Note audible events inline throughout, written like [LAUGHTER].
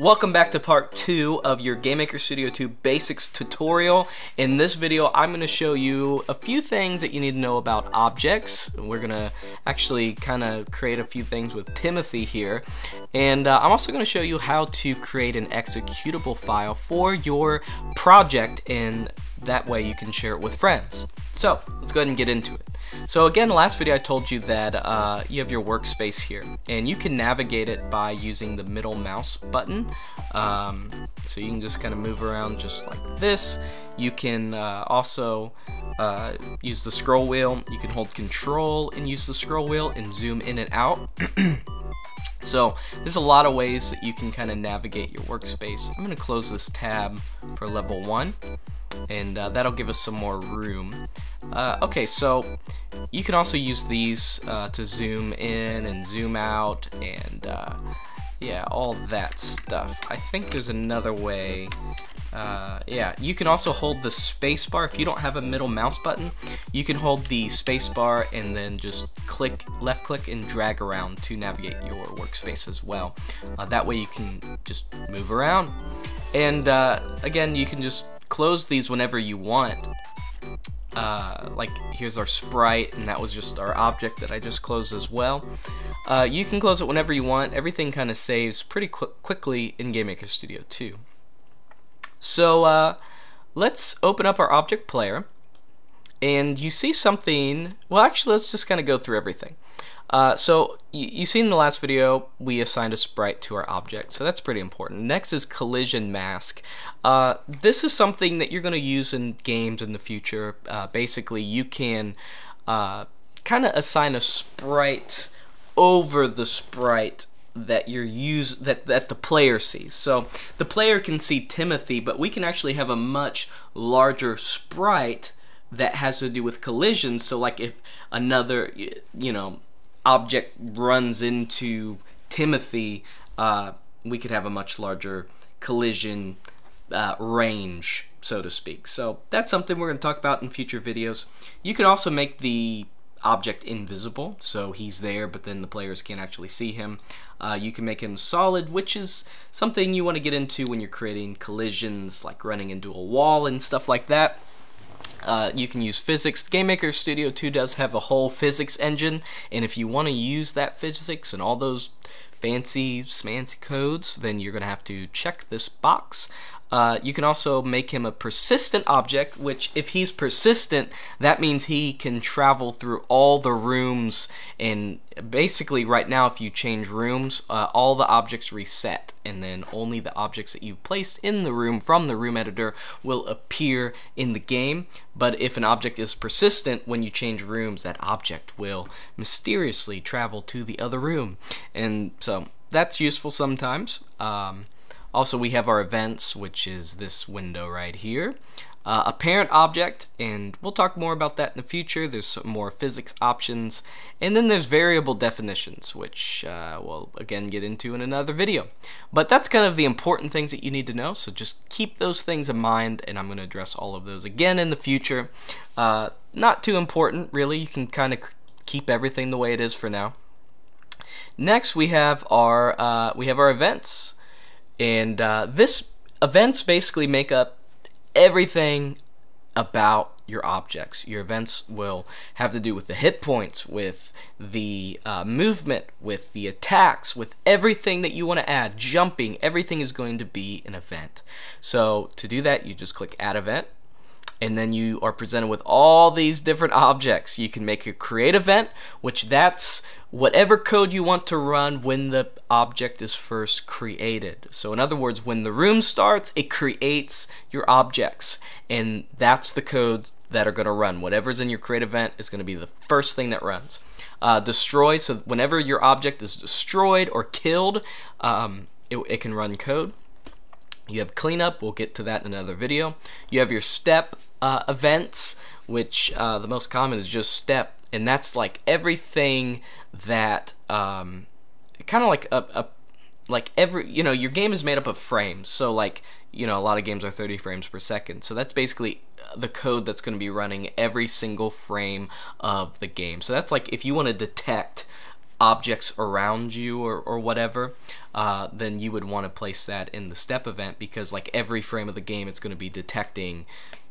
Welcome back to part 2 of your GameMaker Studio 2 Basics tutorial. In this video, I'm going to show you a few things that you need to know about objects. We're going to actually kind of create a few things with Timothy here. And uh, I'm also going to show you how to create an executable file for your project and that way you can share it with friends. So, let's go ahead and get into it. So again, last video I told you that uh, you have your workspace here, and you can navigate it by using the middle mouse button. Um, so you can just kind of move around just like this. You can uh, also uh, use the scroll wheel. You can hold control and use the scroll wheel and zoom in and out. [CLEARS THROAT] So there's a lot of ways that you can kind of navigate your workspace. I'm going to close this tab for level 1 and uh, that'll give us some more room. Uh, okay, so you can also use these uh, to zoom in and zoom out and uh, yeah, all that stuff. I think there's another way. Uh, yeah, you can also hold the spacebar. If you don't have a middle mouse button, you can hold the spacebar and then just click, left click and drag around to navigate your workspace as well. Uh, that way you can just move around. And again, you can just close these whenever you want. Uh, like here's our sprite and that was just our object that I just closed as well. Uh, you can close it whenever you want. Everything kind of saves pretty qu quickly in GameMaker Studio 2. So uh, let's open up our object player and you see something, well actually let's just kind of go through everything. Uh, so you, you see in the last video we assigned a sprite to our object so that's pretty important next is collision mask uh, this is something that you're going to use in games in the future uh, basically you can uh, kind of assign a sprite over the sprite that you're use that that the player sees. So the player can see Timothy, but we can actually have a much larger sprite that has to do with collisions. So like if another you know object runs into Timothy, uh, we could have a much larger collision uh, range, so to speak. So that's something we're going to talk about in future videos. You can also make the object invisible, so he's there, but then the players can't actually see him. Uh, you can make him solid, which is something you want to get into when you're creating collisions, like running into a wall and stuff like that. Uh, you can use physics. GameMaker Studio 2 does have a whole physics engine, and if you want to use that physics and all those fancy smancy codes, then you're going to have to check this box. Uh, you can also make him a persistent object, which if he's persistent, that means he can travel through all the rooms. And basically, right now, if you change rooms, uh, all the objects reset. And then only the objects that you've placed in the room from the room editor will appear in the game. But if an object is persistent, when you change rooms, that object will mysteriously travel to the other room. And so that's useful sometimes. Um, also, we have our events, which is this window right here. Uh, a parent object, and we'll talk more about that in the future. There's some more physics options. And then there's variable definitions, which uh, we'll again get into in another video. But that's kind of the important things that you need to know, so just keep those things in mind, and I'm going to address all of those again in the future. Uh, not too important, really. You can kind of keep everything the way it is for now. Next, we have our uh, we have our events. And uh, this events basically make up everything about your objects. Your events will have to do with the hit points, with the uh, movement, with the attacks, with everything that you want to add. Jumping, everything is going to be an event. So to do that, you just click Add Event and then you are presented with all these different objects. You can make a create event, which that's whatever code you want to run when the object is first created. So in other words, when the room starts, it creates your objects, and that's the code that are going to run. Whatever's in your create event is going to be the first thing that runs. Uh, destroy, so whenever your object is destroyed or killed, um, it, it can run code. You have cleanup, we'll get to that in another video. You have your step uh, events, which uh, the most common is just step, and that's like everything that um, kind of like a, a like every you know your game is made up of frames so like you know a lot of games are 30 frames per second so that's basically the code that's going to be running every single frame of the game so that's like if you want to detect objects around you or, or whatever, uh, then you would want to place that in the step event because like every frame of the game it's going to be detecting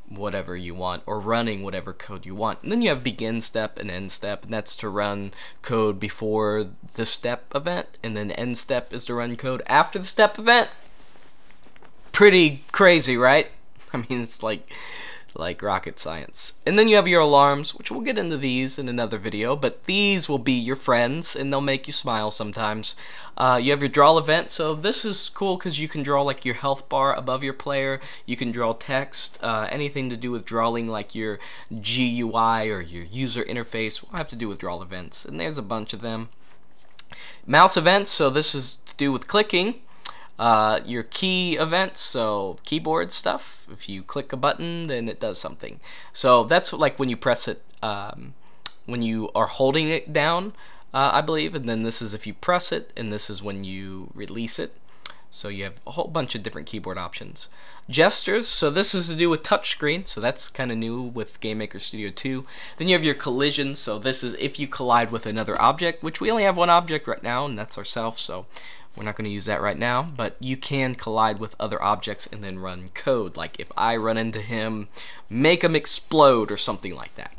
whatever you want or running whatever code you want. And then you have begin step and end step, and that's to run code before the step event, and then end step is to run code after the step event. Pretty crazy, right? [LAUGHS] I mean, it's like like rocket science. And then you have your alarms, which we'll get into these in another video, but these will be your friends, and they'll make you smile sometimes. Uh, you have your draw event, so this is cool because you can draw like your health bar above your player, you can draw text, uh, anything to do with drawing like your GUI or your user interface will have to do with draw events, and there's a bunch of them. Mouse events, so this is to do with clicking. Uh, your key events, so keyboard stuff. If you click a button, then it does something. So that's like when you press it, um, when you are holding it down, uh, I believe. And then this is if you press it, and this is when you release it. So you have a whole bunch of different keyboard options. Gestures, so this is to do with touchscreen, so that's kind of new with GameMaker Studio 2. Then you have your collision, so this is if you collide with another object, which we only have one object right now, and that's ourselves, so we're not going to use that right now, but you can collide with other objects and then run code. Like if I run into him, make him explode or something like that.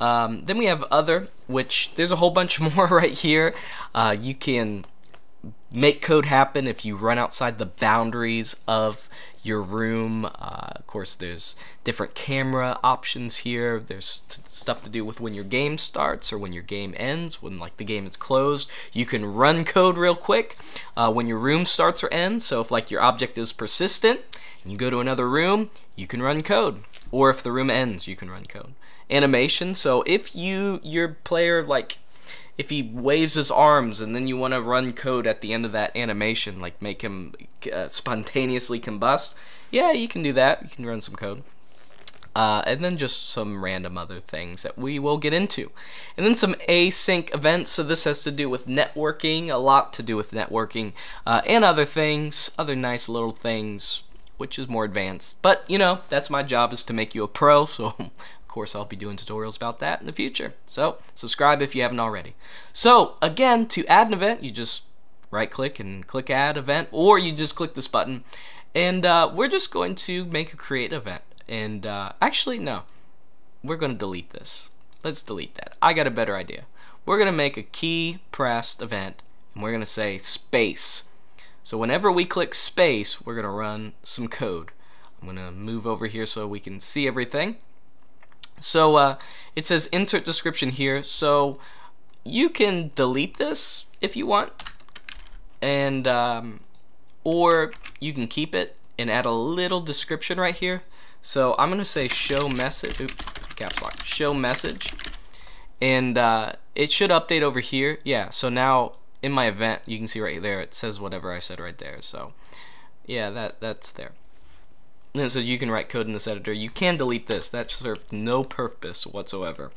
Um, then we have other, which there's a whole bunch [LAUGHS] more right here. Uh, you can make code happen if you run outside the boundaries of your room. Uh, of course, there's different camera options here. There's stuff to do with when your game starts or when your game ends, when like the game is closed. You can run code real quick uh, when your room starts or ends. So if like your object is persistent and you go to another room, you can run code. Or if the room ends, you can run code. Animation. So if you your player like if he waves his arms and then you want to run code at the end of that animation, like make him uh, spontaneously combust, yeah, you can do that. You can run some code. Uh, and then just some random other things that we will get into. And then some async events, so this has to do with networking, a lot to do with networking, uh, and other things, other nice little things, which is more advanced. But, you know, that's my job is to make you a pro, [LAUGHS] so course, I'll be doing tutorials about that in the future. So, subscribe if you haven't already. So, again, to add an event, you just right click and click add event, or you just click this button. And uh, we're just going to make a create event. And uh, actually, no, we're going to delete this. Let's delete that. I got a better idea. We're going to make a key pressed event, and we're going to say space. So whenever we click space, we're going to run some code. I'm going to move over here so we can see everything. So uh, it says insert description here. So you can delete this if you want, and um, or you can keep it and add a little description right here. So I'm gonna say show message. Oops, caps lock. Show message, and uh, it should update over here. Yeah. So now in my event, you can see right there it says whatever I said right there. So yeah, that that's there. And so you can write code in this editor. You can delete this. That served no purpose whatsoever.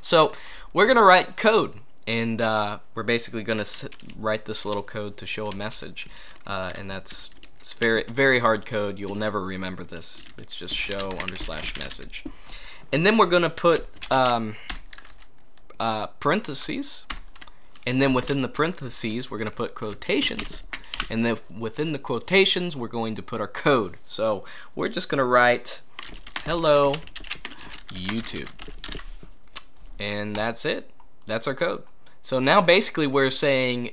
So we're going to write code. And uh, we're basically going to write this little code to show a message. Uh, and that's it's very, very hard code. You'll never remember this. It's just show under slash message. And then we're going to put um, uh, parentheses. And then within the parentheses, we're going to put quotations and then within the quotations we're going to put our code. So we're just gonna write hello YouTube. And that's it. That's our code. So now basically we're saying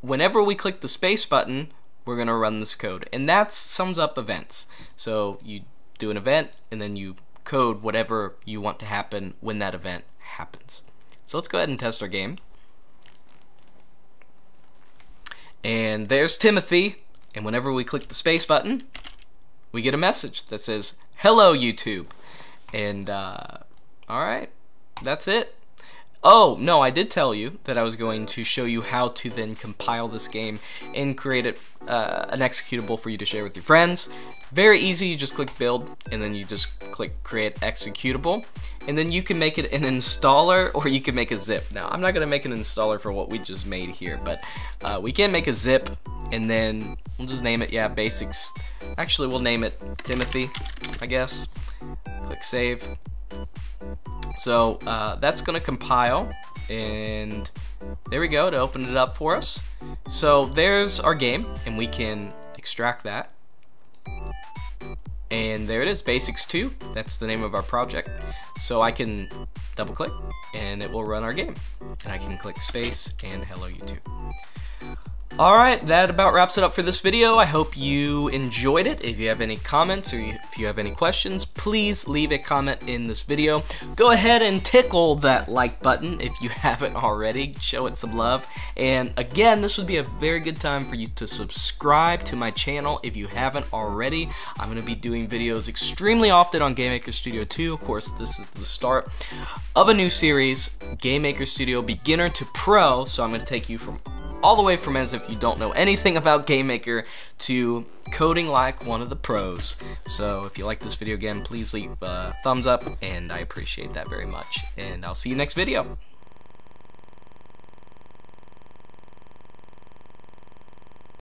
whenever we click the space button we're gonna run this code. And that sums up events. So you do an event and then you code whatever you want to happen when that event happens. So let's go ahead and test our game And there's Timothy. And whenever we click the space button, we get a message that says, Hello, YouTube. And, uh, alright, that's it. Oh, no, I did tell you that I was going to show you how to then compile this game and create it, uh, an executable for you to share with your friends. Very easy, you just click build and then you just click create executable and then you can make it an installer [LAUGHS] or you can make a zip. Now, I'm not going to make an installer for what we just made here, but uh, we can make a zip and then we'll just name it, yeah, basics. Actually, we'll name it Timothy, I guess. Click save. So uh, that's going to compile and there we go to open it up for us. So there's our game, and we can extract that. And there it is, Basics 2. That's the name of our project. So I can double click, and it will run our game. And I can click space and hello YouTube. Alright, that about wraps it up for this video. I hope you enjoyed it. If you have any comments or if you have any questions, please leave a comment in this video. Go ahead and tickle that like button if you [LAUGHS] haven't already. Show it some love. And again, this would be a very good time for you to subscribe to my channel if you haven't already. I'm going to be doing videos extremely often on Game Maker Studio 2. Of course, this is the start of a new series, Game Maker Studio Beginner to Pro. So I'm going to take you from all the way from as if you don't know anything about Game Maker to coding like one of the pros. So if you like this video again, please leave a thumbs up, and I appreciate that very much. And I'll see you next video.